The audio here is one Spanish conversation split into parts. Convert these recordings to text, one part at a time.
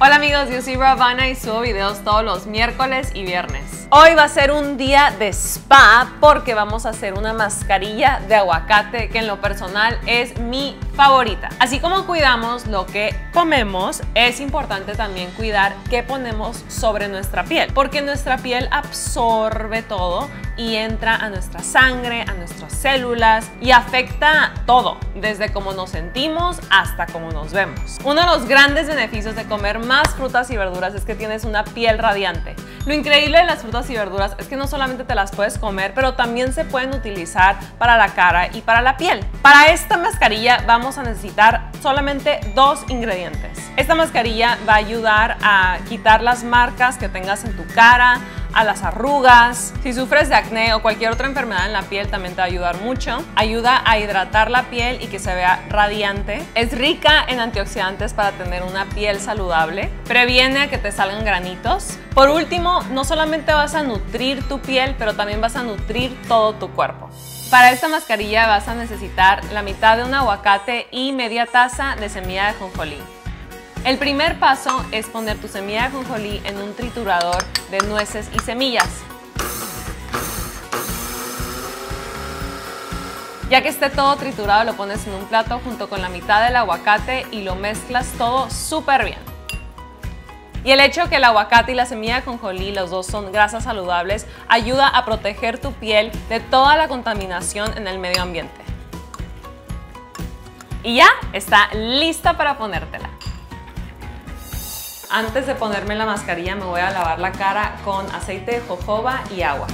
Hola amigos, yo soy Ravana y subo videos todos los miércoles y viernes. Hoy va a ser un día de spa porque vamos a hacer una mascarilla de aguacate que en lo personal es mi favorita. Así como cuidamos lo que comemos, es importante también cuidar qué ponemos sobre nuestra piel, porque nuestra piel absorbe todo y entra a nuestra sangre, a nuestras células y afecta todo, desde cómo nos sentimos hasta cómo nos vemos. Uno de los grandes beneficios de comer más frutas y verduras es que tienes una piel radiante. Lo increíble de las frutas y verduras es que no solamente te las puedes comer, pero también se pueden utilizar para la cara y para la piel. Para esta mascarilla vamos a necesitar solamente dos ingredientes. Esta mascarilla va a ayudar a quitar las marcas que tengas en tu cara, a las arrugas. Si sufres de acné o cualquier otra enfermedad en la piel también te va a ayudar mucho. Ayuda a hidratar la piel y que se vea radiante. Es rica en antioxidantes para tener una piel saludable. Previene a que te salgan granitos. Por último, no solamente vas a nutrir tu piel, pero también vas a nutrir todo tu cuerpo. Para esta mascarilla vas a necesitar la mitad de un aguacate y media taza de semilla de jonjolí. El primer paso es poner tu semilla de jonjolí en un triturador de nueces y semillas. Ya que esté todo triturado, lo pones en un plato junto con la mitad del aguacate y lo mezclas todo súper bien. Y el hecho que el aguacate y la semilla de jonjolí, los dos son grasas saludables, ayuda a proteger tu piel de toda la contaminación en el medio ambiente. Y ya está lista para ponértela. Antes de ponerme la mascarilla me voy a lavar la cara con aceite de jojoba y agua.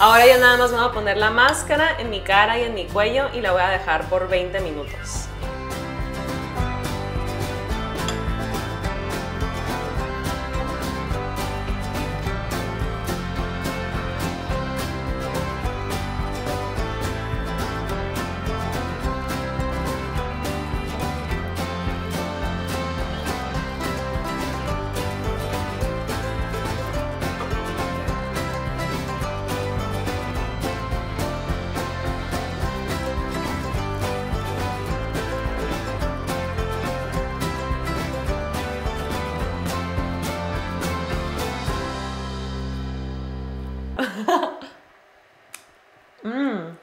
Ahora ya nada más me voy a poner la máscara en mi cara y en mi cuello y la voy a dejar por 20 minutos. Mmm.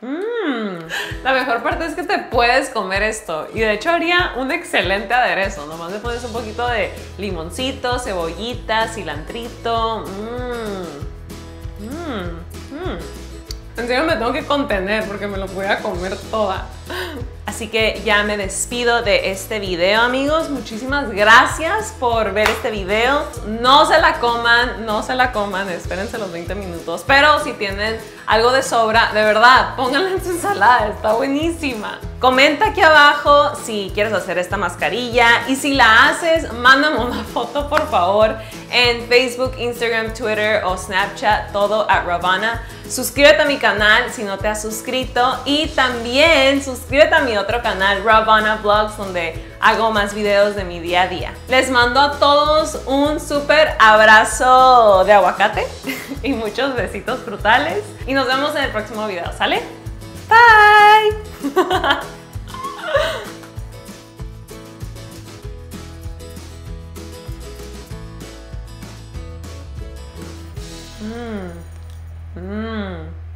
Mmm. La mejor parte es que te puedes comer esto. Y de hecho haría un excelente aderezo. Nomás le pones un poquito de limoncito, cebollita, cilantrito. Mmm. Mmm. Mmm. En serio me tengo que contener porque me lo voy a comer toda. Así que ya me despido de este video, amigos. Muchísimas gracias por ver este video. No se la coman, no se la coman, espérense los 20 minutos. Pero si tienen algo de sobra, de verdad, pónganla en su ensalada, está buenísima. Comenta aquí abajo si quieres hacer esta mascarilla y si la haces, mándame una foto por favor en Facebook, Instagram, Twitter o Snapchat, todo a Ravana. Suscríbete a mi canal si no te has suscrito y también suscríbete a mi otro canal, Ravana Vlogs, donde hago más videos de mi día a día. Les mando a todos un súper abrazo de aguacate y muchos besitos frutales y nos vemos en el próximo video, ¿sale? Bye! Mmm. Mmm.